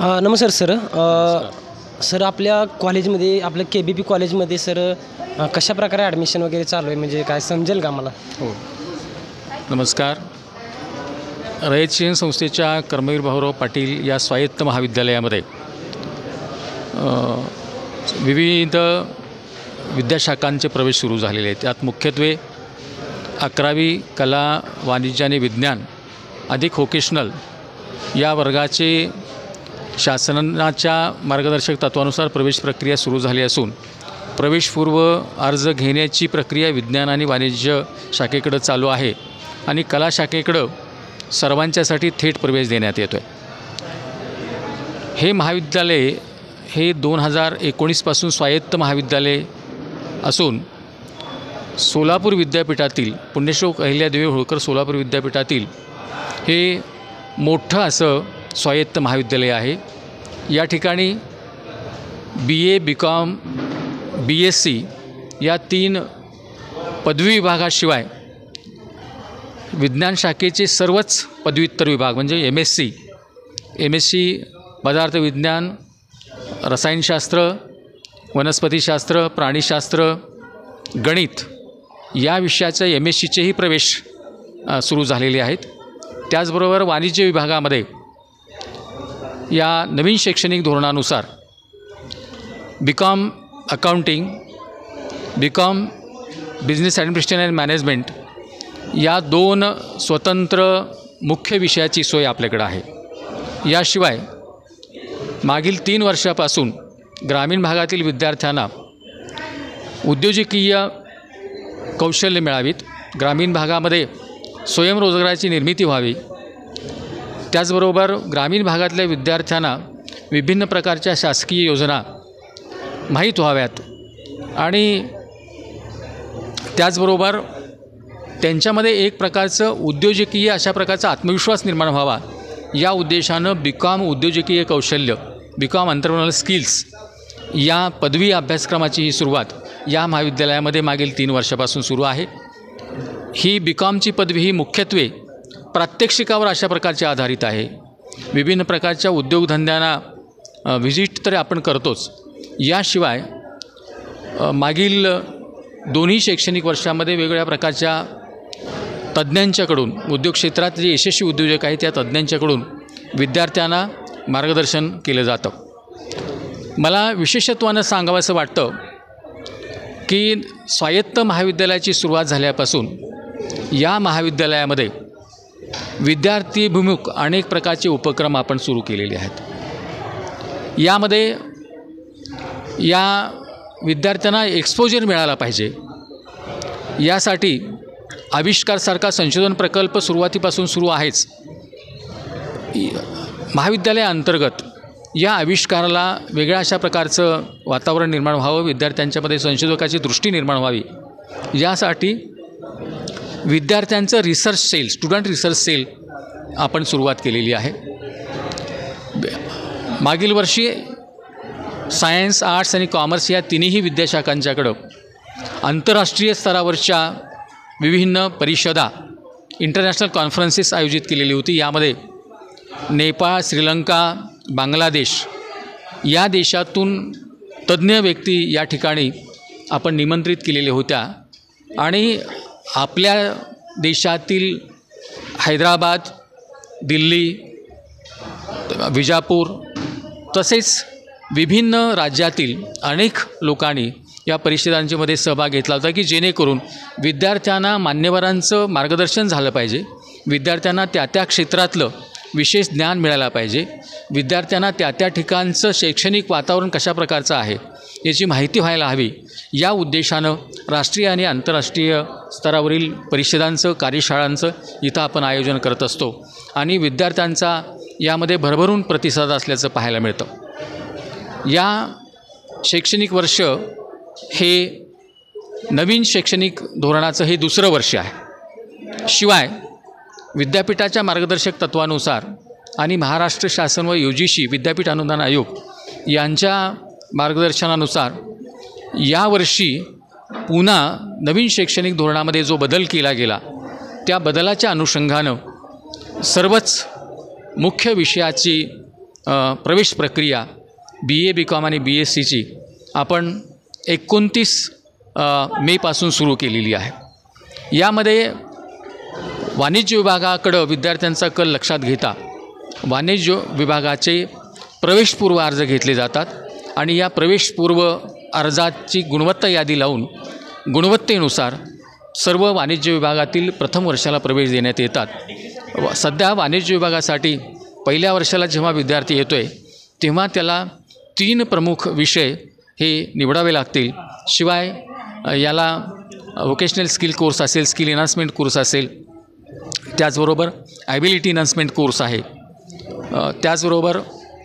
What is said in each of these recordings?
नमस्कार sir. Sir आपल्या कॉलेजमध्ये आपल्या के बी पी कॉलेजमध्ये सर कशा प्रकारे ॲडमिशन वगैरे चालू आहे? म्हणजे काय समजेल का मला हो. नमस्कार. रयत शिक्षण संस्थेच्या कर्मवीर भाऊराव पाटील या स्वायत्त महाविद्यालयामध्ये विविध विद्याशाखांचे प्रवेश सुरू झालेले आहेत. त्यात मुख्यत्वे अकरावी कला वाणिज्य आणि विज्ञान अधिक व्होकेशनल या वर्गाचे शासनाच्या मार्गदर्शक तत्वानुसार प्रवेश प्रक्रिया सुरू झाली असून प्रवेशपूर्व अर्ज घेण्याची प्रक्रिया विज्ञान आणि वाणिज्य शाखेकडं चालू आहे आणि कला शाखेकडं सर्वांच्यासाठी थेट प्रवेश देण्यात येतो आहे हे महाविद्यालय हे दोन हजार एकोणीसपासून स्वायत्त महाविद्यालय असून सोलापूर विद्यापीठातील पुण्यश्लोक अहिल्यादेवी होळकर सोलापूर विद्यापीठातील हे मोठं असं स्वायत्त महाविद्यालय आहे. या ठिकाणी B A B com B S C या तीन पदवी विभागाशिवाय विज्ञान शाखेचे सर्वच पदव्युत्तर विभाग म्हणजे M S C M S C पदार्थ विज्ञान रसायनशास्त्र वनस्पतीशास्त्र प्राणीशास्त्र गणित या विषयाच्या एम एस सीचेही प्रवेश सुरू झालेले आहेत. त्याचबरोबर वाणिज्य विभागामध्ये या नवीन शैक्षणिक धोरणानुसार B com accounting B com business administration and management या दोन स्वतंत्र मुख्य विषयाची सोय आपल्याकडं आहे. याशिवाय मागील तीन वर्षापासून ग्रामीण भागातील विद्यार्थ्यांना उद्योजकीय कौशल्य मिळावीत. ग्रामीण भागामध्ये स्वयंरोजगाराची निर्मिती व्हावी. त्याचबरोबर ग्रामीण भागातल्या विद्यार्थ्यांना विभिन्न प्रकारच्या शासकीय योजना माहीत व्हाव्यात. आणि त्याचबरोबर त्यांच्यामध्ये एक प्रकारचं उद्योजकीय अशा प्रकारचा आत्मविश्वास निर्माण व्हावा. या उद्देशानं बी कॉम उद्योजकीय कौशल्य बी कॉम अंतर्मनल स्किल्स या पदवी अभ्यासक्रमाची ही सुरुवात या महाविद्यालयामध्ये मागील तीन वर्षापासून सुरू आहे. ही बी कॉमची पदवी ही मुख्यत्वे प्रात्यक्षिकावर अशा प्रकारचे आधारित आहे. विभिन्न प्रकारच्या उद्योगधंद्यांना व्हिजिट तर आपण करतोच. याशिवाय मागील दोन्ही शैक्षणिक वर्षामध्ये वेगवेगळ्या प्रकारच्या तज्ज्ञांच्याकडून उद्योग क्षेत्रात जे यशस्वी उद्योजक आहेत त्या तज्ज्ञांच्याकडून विद्यार्थ्यांना मार्गदर्शन केलं जातं. मला विशेषत्वानं सांगावंसं वाटतं की स्वायत्त महाविद्यालयाची सुरुवात झाल्यापासून या महाविद्यालयामध्ये विद्यार्थीभिमुख अनेक प्रकारचे उपक्रम आपण सुरू केलेले आहेत. यामध्ये या विद्यार्थ्यांना एक्सपोजर मिळाला पाहिजे. यासाठी आविष्कारसारखा संशोधन प्रकल्प सुरुवातीपासून सुरू आहेच. महाविद्यालयाअंतर्गत या आविष्काराला वेगळ्या अशा प्रकारचं वातावरण निर्माण व्हावं विद्यार्थ्यांच्यामध्ये संशोधकाची दृष्टी निर्माण व्हावी यासाठी विद्यार्थ्यांचं research cell student research cell आपण सुरुवात केलेली आहे. मागील वर्षी सायन्स आर्ट्स आणि कॉमर्स या तिन्ही विद्याशाखांच्याकडं आंतरराष्ट्रीय स्तरावरच्या विभिन्न परिषदा इंटरनॅशनल कॉन्फरन्सेस आयोजित केलेली होती. यामध्ये नेपाळ श्रीलंका बांगलादेश या देशातून तज्ज्ञ व्यक्ती या ठिकाणी आपण निमंत्रित केलेल्या होत्या. आणि आपल्या देशातील हैदराबाद दिल्ली विजापूर तसेच विभिन्न राज्यातील अनेक लोकांनी या परिषदांच्यामध्ये सहभाग घेतला होता की जेणेकरून विद्यार्थ्यांना मान्यवरांचं मार्गदर्शन झालं पाहिजे. विद्यार्थ्यांना त्या त्या क्षेत्रातलं विशेष ज्ञान मिळायला पाहिजे. विद्यार्थ्यांना त्या त्या ठिकाणचं शैक्षणिक वातावरण कशा प्रकारचं आहे? याची माहिती व्हायला हवी. या उद्देशानं राष्ट्रीय आणि आंतरराष्ट्रीय स्तरावरील परिषदांचं कार्यशाळांचं इथं आपण आयोजन करत असतो. आणि विद्यार्थ्यांचा यामध्ये भरभरून प्रतिसाद असल्याचं पाहायला मिळतं. या शैक्षणिक वर्ष हे नवीन शैक्षणिक धोरणाचं हे दुसरं वर्ष आहे. शिवाय विद्यापीठाच्या मार्गदर्शक तत्वानुसार आणि महाराष्ट्र शासन व यू जी सी विद्यापीठ अनुदान आयोग यांच्या मार्गदर्शनानुसार यावर्षी पुन्हा नवीन शैक्षणिक धोरणामध्ये जो बदल केला गेला त्या बदलाच्या अनुषंगानं सर्वच मुख्य विषयाची प्रवेश प्रक्रिया बी ए बी कॉम आणि बी एस सीची आपण एकोणतीस मेपासून सुरू केलेली आहे. यामध्ये वाणिज्य विभागाकडं विद्यार्थ्यांचा कल लक्षात घेता वाणिज्य विभागाचे प्रवेशपूर्व अर्ज घेतले जातात. आणि या प्रवेशपूर्व अर्जाची गुणवत्ता यादी लावून गुणवत्तेनुसार सर्व वाणिज्य विभागातील प्रथम वर्षाला प्रवेश देण्यात येतात. व- सध्या वाणिज्य विभागासाठी पहिल्या वर्षाला जेव्हा विद्यार्थी येतो आहे तेव्हा त्याला तीन प्रमुख विषय हे निवडावे लागतील. शिवाय याला व्होकेशनल स्किल कोर्स असेल स्किल एनहान्समेंट कोर्स असेल. त्याचबरोबर ॲबिलिटी एनहान्समेंट कोर्स आहे. त्याचबरोबर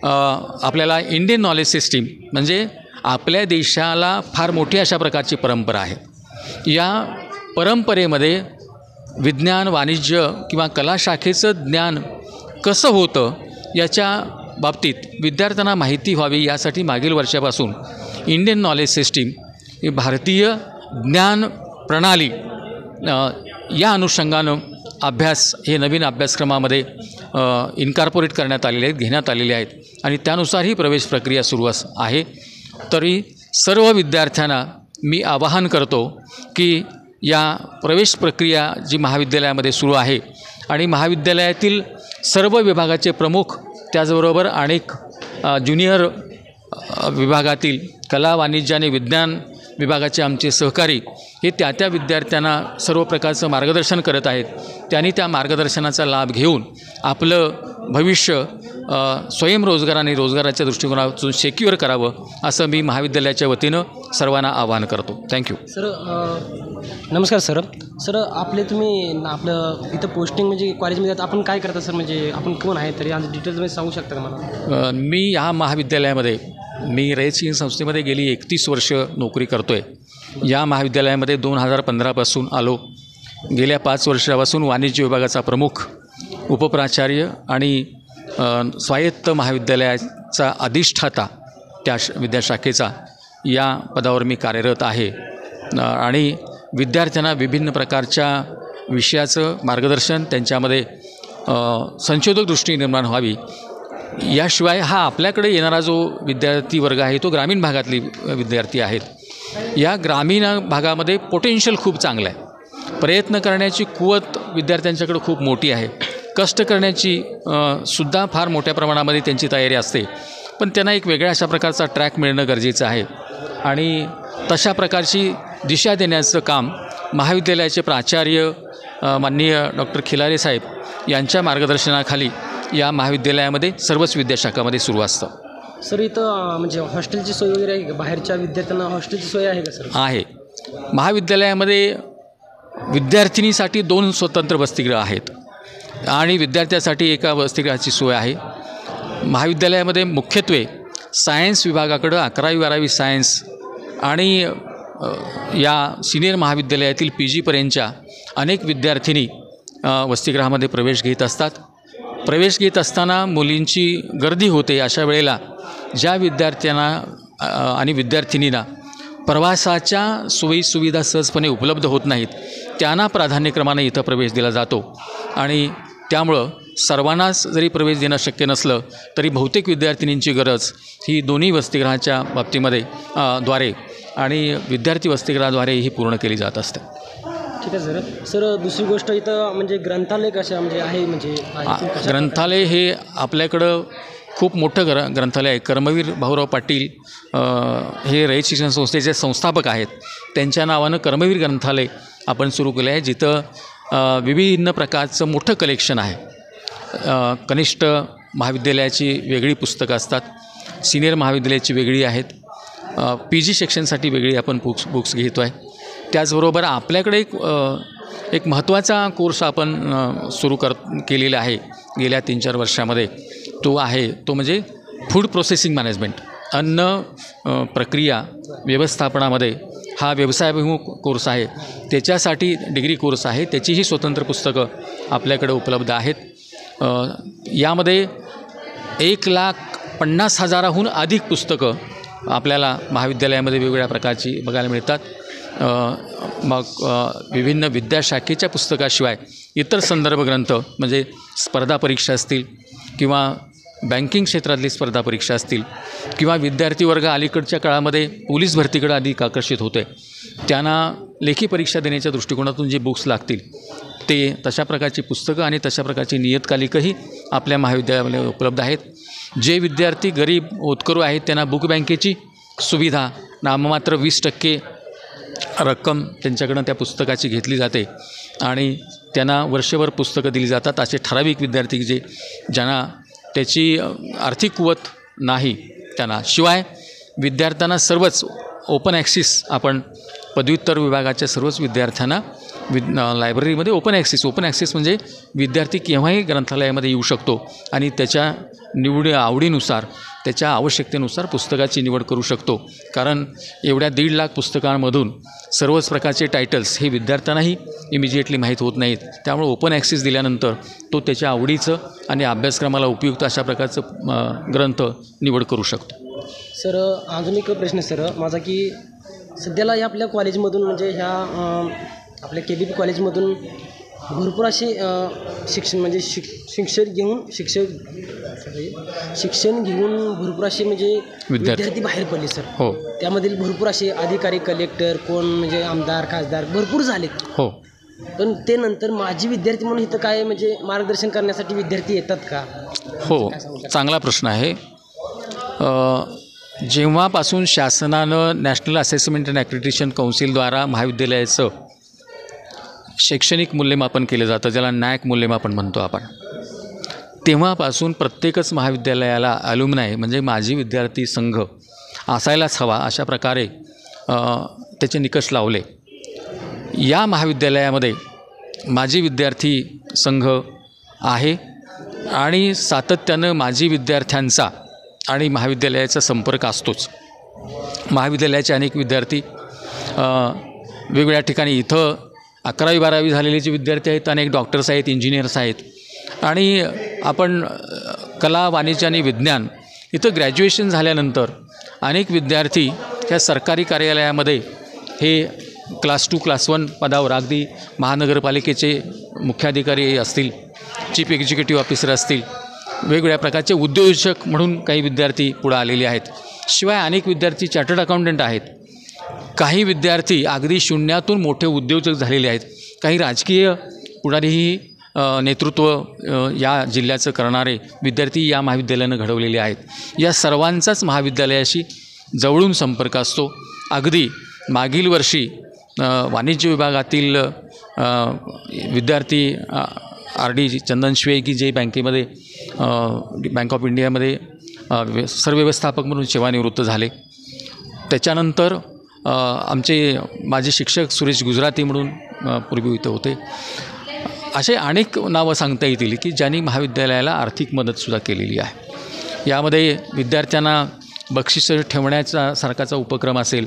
आपल्याला इंडियन नॉलेज सिस्टीम म्हणजे आपल्या देशाला फार मोठी अशा प्रकारची परंपरा आहे. या परंपरेमध्ये विज्ञान वाणिज्य किंवा कला शाखेचं ज्ञान कसं होतं याच्या बाबतीत विद्यार्थ्यांना माहिती व्हावी यासाठी मागील वर्षापासून इंडियन नॉलेज सिस्टीम ही भारतीय ज्ञान प्रणाली या अनुषंगानं अभ्यास हे नवीन अभ्यासक्रमामध्ये इन्कॉर्पोरेट करण्यात आलेले आहेत घेण्यात आलेले आहेत. आणि त्यानुसार ही प्रवेश प्रक्रिया सुरू अस आहे. तरी सर्व विद्यार्थ्यांना मी आवाहन करतो की या प्रवेश प्रक्रिया जी महाविद्यालयामध्ये सुरू आहे आणि महाविद्यालयातील सर्व विभागाचे प्रमुख त्याचबरोबर अनेक ज्युनियर विभागातील कला वाणिज्य आणि विज्ञान विभागाचे आमचे सहकारी हे त्या त्या विद्यार्थ्यांना सर्व प्रकारचं मार्गदर्शन करत आहेत. त्यांनी त्या मार्गदर्शनाचा लाभ घेऊन आपलं भविष्य स्वयंरोजगार आणि रोजगाराच्या दृष्टिकोनातून सेक्युअर करावं असं मी महाविद्यालयाच्या वतीनं सर्वांना आवाहन करतो. थँक्यू सर नमस्कार सर. सर आपले तुम्ही आपलं इथं पोस्टिंग म्हणजे कॉलेजमध्ये आपण काय करता सर? म्हणजे आपण कोण आहे? तरी आज डिटेल्समध्ये सांगू शकता का मला? मी ह्या महाविद्यालयामध्ये मी रयत संस्थेमध्ये गेली एकतीस वर्ष नोकरी करतो आहे या महाविद्यालयामध्ये दोन हजार पंधरापासून आलो. गेल्या पाच वर्षापासून वाणिज्य विभागाचा प्रमुख उपप्राचार्य आणि स्वायत्त महाविद्यालयाचा अधिष्ठाता त्या श विद्याशाखेचा या पदावर मी कार्यरत आहे. आणि विद्यार्थ्यांना विभिन्न प्रकारच्या विषयाचं मार्गदर्शन त्यांच्यामध्ये संशोधक दृष्टी निर्माण व्हावी. याशिवाय हा आपल्याकडे येणारा जो विद्यार्थी वर्ग आहे तो ग्रामीण भागातली विद्यार्थी आहेत. या ग्रामीण भागामध्ये पोटेन्शियल खूप चांगलं आहे. प्रयत्न करण्याची कुवत विद्यार्थ्यांच्याकडे खूप मोठी आहे. कष्ट करण्याची सुद्धा फार मोठ्या प्रमाणामध्ये त्यांची तयारी असते. पण त्यांना एक वेगळ्या अशा प्रकारचा ट्रॅक मिळणं गरजेचं आहे. आणि तशा प्रकारची दिशा देण्याचं काम महाविद्यालयाचे प्राचार्य माननीय डॉक्टर खिलारे साहेब यांच्या मार्गदर्शनाखाली या महाविद्यालयामध्ये सर्वच विद्याशाखामध्ये सुरू असतं. सर इथं म्हणजे हॉस्टेलची सोय वगैरे आहे का? बाहेरच्या विद्यार्थ्यांना हॉस्टेलची सोय आहे का सर? आहे. महाविद्यालयामध्ये विद्यार्थिनीसाठी दोन स्वतंत्र वसतिगृह आहेत आणि विद्यार्थ्यासाठी एका वसतिगृहाची सोय आहे. महाविद्यालयामध्ये मुख्यत्वे सायन्स विभागाकडं अकरावी बारावी सायन्स आणि या सिनियर महाविद्यालयातील पी जीपर्यंतच्या अनेक विद्यार्थिनी वसतिगृहामध्ये प्रवेश घेत असतात. प्रवेश घेत असताना मुलींची गर्दी होते अशा वेळेला ज्या विद्यार्थ्यांना आणि विद्यार्थिनींना प्रवासाच्या सोयीसुविधा सहजपणे उपलब्ध होत नाहीत त्यांना प्राधान्यक्रमाने इथं प्रवेश दिला जातो. आणि त्यामुळं सर्वांनाच जरी प्रवेश देणं शक्य नसलं तरी बहुतेक विद्यार्थिनींची गरज ही दोन्ही वसतिगृहाच्या बाबतीमध्ये द्वारे आणि विद्यार्थी वसतिगृहाद्वारे ही पूर्ण केली जात असते. ठीक आहे सर सर दुसरी गोष्ट इथं म्हणजे ग्रंथालय कशा म्हणजे आहे म्हणजे आहे कशा ग्रंथालय हे आपल्याकडं खूप मोठं ग्र ग्रंथालय आहे. कर्मवीर भाऊराव पाटील अ, हे रयत शिक्षण संस्थेचे संस्थापक आहेत. त्यांच्या नावानं कर्मवीर ग्रंथालय आपण सुरू केलं आहे जिथं अ, विभिन्न प्रकारचं मोठं कलेक्शन आहे. अ, कनिष्ठ महाविद्यालयाची वेगळी पुस्तकं असतात सिनियर महाविद्यालयाची वेगळी आहेत पी जी सेक्शनसाठी वेगळी आपण बुक्स बुक्स घेतो आहे त्याचबरोबर आपल्याकडे एक एक महत्त्वाचा कोर्स आपण सुरू कर केलेला आहे गेल्या तीन चार वर्षामध्ये. तो आहे तो म्हणजे फूड प्रोसेसिंग मॅनेजमेंट अन्न प्रक्रिया व्यवस्थापनामध्ये हा व्यवसायाभिमुख कोर्स आहे. त्याच्यासाठी डिग्री कोर्स आहे. त्याचीही स्वतंत्र पुस्तकं आपल्याकडे उपलब्ध आहेत. यामध्ये एक लाख पन्नास हजाराहून अधिक पुस्तकं आपल्याला महाविद्यालयामध्ये वेगवेगळ्या प्रकारची बघायला मिळतात. मग विभिन्न विद्याशाखेच्या पुस्तकाशिवाय इतर संदर्भ ग्रंथ म्हणजे स्पर्धा परीक्षा असतील किंवा बँकिंग क्षेत्रातली स्पर्धा परीक्षा असतील किंवा विद्यार्थी वर्ग अलीकडच्या काळामध्ये पोलीस भरतीकडे अधिक आकर्षित होते त्यांना लेखी परीक्षा देण्याच्या दृष्टिकोनातून जे बुक्स लागतील ते तशा प्रकारची पुस्तकं आणि तशा प्रकारची नियतकालिकही आपल्या महाविद्यालयामध्ये उपलब्ध आहेत. जे विद्यार्थी गरीब होतकरू आहेत त्यांना बुक बँकेची सुविधा नाममात्र वीस टक्के रक्कम त्यांच्याकडनं त्या पुस्तकाची घेतली जाते आणि त्यांना वर्षभर पुस्तकं दिली जातात असे ठराविक विद्यार्थी जे ज्यांना त्याची आर्थिक कुवत नाही त्यांना. शिवाय विद्यार्थ्यांना सर्वच ओपन ॲक्सिस आपण पदव्युत्तर विभागाच्या सर्वच विद्यार्थ्यांना विद लायब्ररीमध्ये ओपन ॲक्सेस ओपन ॲक्सेस म्हणजे विद्यार्थी केव्हाही ग्रंथालयामध्ये येऊ शकतो आणि त्याच्या निवडी आवडीनुसार त्याच्या आवश्यकतेनुसार पुस्तकाची निवड करू शकतो. कारण एवढ्या दीड लाख पुस्तकांमधून सर्वच प्रकारचे टायटल्स हे विद्यार्थ्यांनाही इमिजिएटली माहीत होत नाहीत. त्यामुळे ओपन ॲक्सेस दिल्यानंतर तो त्याच्या आवडीचं आणि अभ्यासक्रमाला उपयुक्त अशा प्रकारचं ग्रंथ निवड करू शकतो. सर अजून एक प्रश्न आहे सर. माझा की सध्याला या आपल्या कॉलेजमधून म्हणजे ह्या आपल्या के बी पी कॉलेजमधून भरपूर असे शिक्षण म्हणजे शिक शिक्षण घेऊन शिक्षक शिक्षण घेऊन भरपूर असे म्हणजे विद्यार्थी. बाहेर पडले सर. हो. त्यामधील भरपूर असे अधिकारी कलेक्टर कोण म्हणजे आमदार खासदार भरपूर झालेत. हो. पण ते नंतर माझी विद्यार्थी म्हणून इथं काय म्हणजे मार्गदर्शन करण्यासाठी विद्यार्थी येतात का? हो. चांगला प्रश्न आहे. जेव्हापासून शासनानं नॅशनल असेसमेंट अँड ॲक्रिडिटेशन कौन्सिलद्वारा महाविद्यालयाचं शैक्षणिक मूल्यमापन केलं जातं ज्याला नॅक मूल्यमापन म्हणतो आपण. तेव्हापासून प्रत्येकच महाविद्यालयाला ॲल्युमनाय म्हणजे माजी विद्यार्थी संघ असायलाच हवा अशा प्रकारे त्याचे निकष लावले. या महाविद्यालयामध्ये माजी विद्यार्थी संघ आहे आणि सातत्यानं माजी विद्यार्थ्यांचा आणि महाविद्यालयाचा संपर्क असतोच. महाविद्यालयाचे अनेक विद्यार्थी वेगवेगळ्या ठिकाणी इथं अकरावी बारावी झालेले जे विद्यार्थी आहेत अनेक डॉक्टर्स आहेत इंजिनियर्स आहेत. आणि आपण कला वाणिज्य आणि विज्ञान इथं ग्रॅज्युएशन झाल्यानंतर अनेक विद्यार्थी त्या सरकारी कार्यालयामध्ये हे क्लास टू क्लास वन पदावर अगदी महानगरपालिकेचे मुख्याधिकारी असतील चीफ एक्झिक्युटिव्ह ऑफिसर असतील वेगवेगळ्या प्रकारचे उद्योजक म्हणून काही विद्यार्थी पुढं आलेले आहेत. शिवाय अनेक विद्यार्थी चार्टर्ड अकाउंटंट आहेत. काही विद्यार्थी अगदी शून्यातून मोठे उद्योजक झालेले आहेत. काही राजकीय कुणालीही नेतृत्व या जिल्ह्याचं करणारे विद्यार्थी या महाविद्यालयानं घडवलेले आहेत. या सर्वांचाच महाविद्यालयाशी जवळून संपर्क असतो. अगदी मागील वर्षी वाणिज्य विभागातील विद्यार्थी आर डी चंदन शिवे की जे बँकेमध्ये बँक ऑफ इंडियामध्ये अ, सरव्यवस्थापक म्हणून सेवानिवृत्त झाले. त्याच्यानंतर आमचे माझे शिक्षक सुरेश गुजराती म्हणून पूर्वी इथं होते. असे अनेक नावं सांगता येतील की ज्यांनी महाविद्यालयाला आर्थिक मदतसुद्धा केलेली आहे. यामध्ये विद्यार्थ्यांना बक्षिस ठेवण्याचा सारखाचा उपक्रम असेल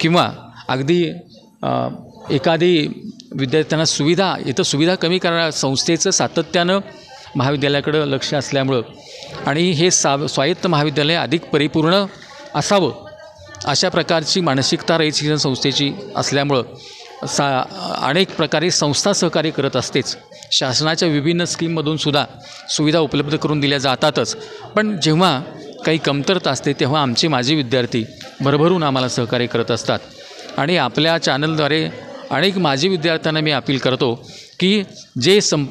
किंवा अगदी एखादी विद्यार्थ्यांना सुविधा इथं सुविधा कमी करणार संस्थेचं सातत्यानं महाविद्यालयाकडं लक्ष असल्यामुळं आणि हे सा स्वायत्त महाविद्यालय अधिक परिपूर्ण असावं अशा प्रकारची मानसिकता रयत शिक्षण संस्थेची असल्यामुळं सा अनेक प्रकारे संस्था सहकार्य करत असतेच. शासनाच्या विभिन्न स्कीममधून सुद्धा सुविधा उपलब्ध करून दिल्या जातातच. पण जेव्हा काही कमतरता असते तेव्हा आमचे माजी विद्यार्थी भरभरून आम्हाला सहकार्य करत असतात. आणि आपल्या चॅनलद्वारे अनेक माजी विद्यार्थ्यांना मी अपील करतो की जे संपर्क